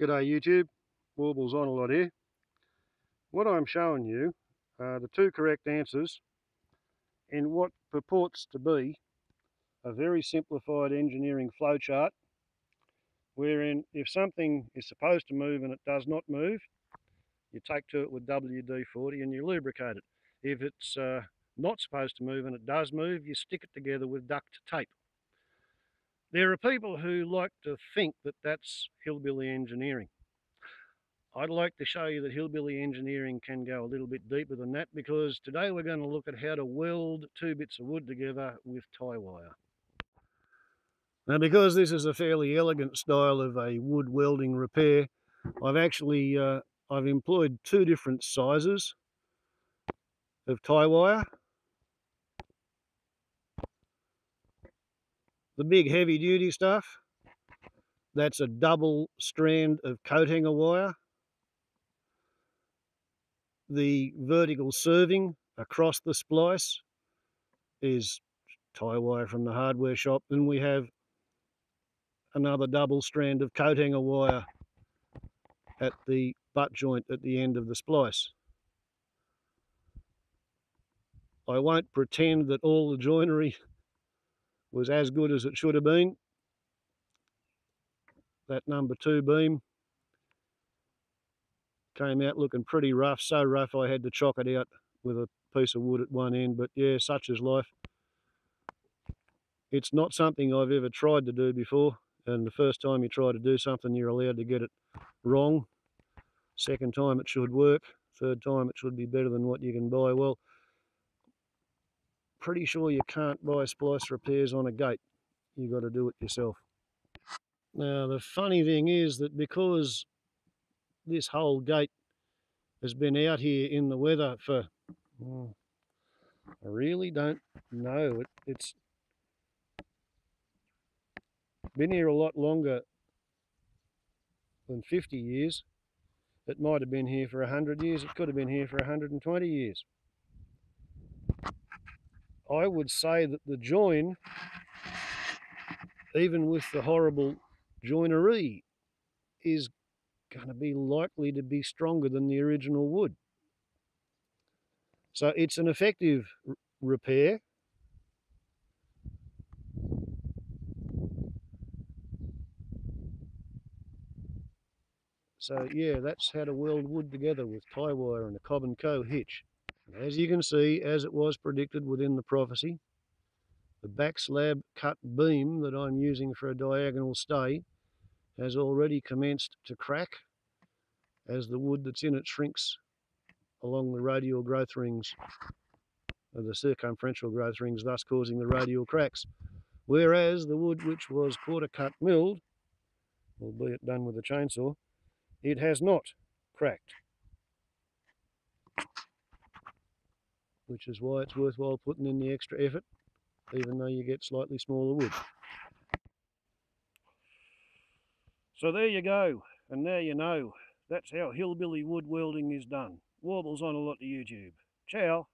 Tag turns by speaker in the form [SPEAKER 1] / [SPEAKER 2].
[SPEAKER 1] G'day YouTube, Warbles on a lot here. What I'm showing you are the two correct answers in what purports to be a very simplified engineering flowchart wherein if something is supposed to move and it does not move, you take to it with WD-40 and you lubricate it. If it's uh, not supposed to move and it does move, you stick it together with duct tape. There are people who like to think that that's hillbilly engineering. I'd like to show you that hillbilly engineering can go a little bit deeper than that because today we're going to look at how to weld two bits of wood together with tie wire. Now because this is a fairly elegant style of a wood welding repair, I've actually uh, I've employed two different sizes of tie wire The big heavy duty stuff, that's a double strand of coat hanger wire. The vertical serving across the splice is tie wire from the hardware shop. Then we have another double strand of coat hanger wire at the butt joint at the end of the splice. I won't pretend that all the joinery was as good as it should have been. That number two beam came out looking pretty rough, so rough I had to chock it out with a piece of wood at one end, but yeah, such is life. It's not something I've ever tried to do before, and the first time you try to do something, you're allowed to get it wrong. Second time it should work, third time it should be better than what you can buy. Well, pretty sure you can't buy splice repairs on a gate. You've got to do it yourself. Now, the funny thing is that because this whole gate has been out here in the weather for, oh, I really don't know. It, it's been here a lot longer than 50 years. It might have been here for 100 years. It could have been here for 120 years. I would say that the join, even with the horrible joinery, is going to be likely to be stronger than the original wood. So it's an effective repair. So yeah, that's how to weld wood together with tie wire and a Cobb & Co hitch. As you can see, as it was predicted within the prophecy, the back slab cut beam that I'm using for a diagonal stay has already commenced to crack as the wood that's in it shrinks along the radial growth rings of the circumferential growth rings, thus causing the radial cracks. Whereas the wood which was quarter cut milled, albeit done with a chainsaw, it has not cracked. Which is why it's worthwhile putting in the extra effort, even though you get slightly smaller wood. So there you go, and there you know. That's how hillbilly wood welding is done. Warbles on a lot to YouTube. Ciao.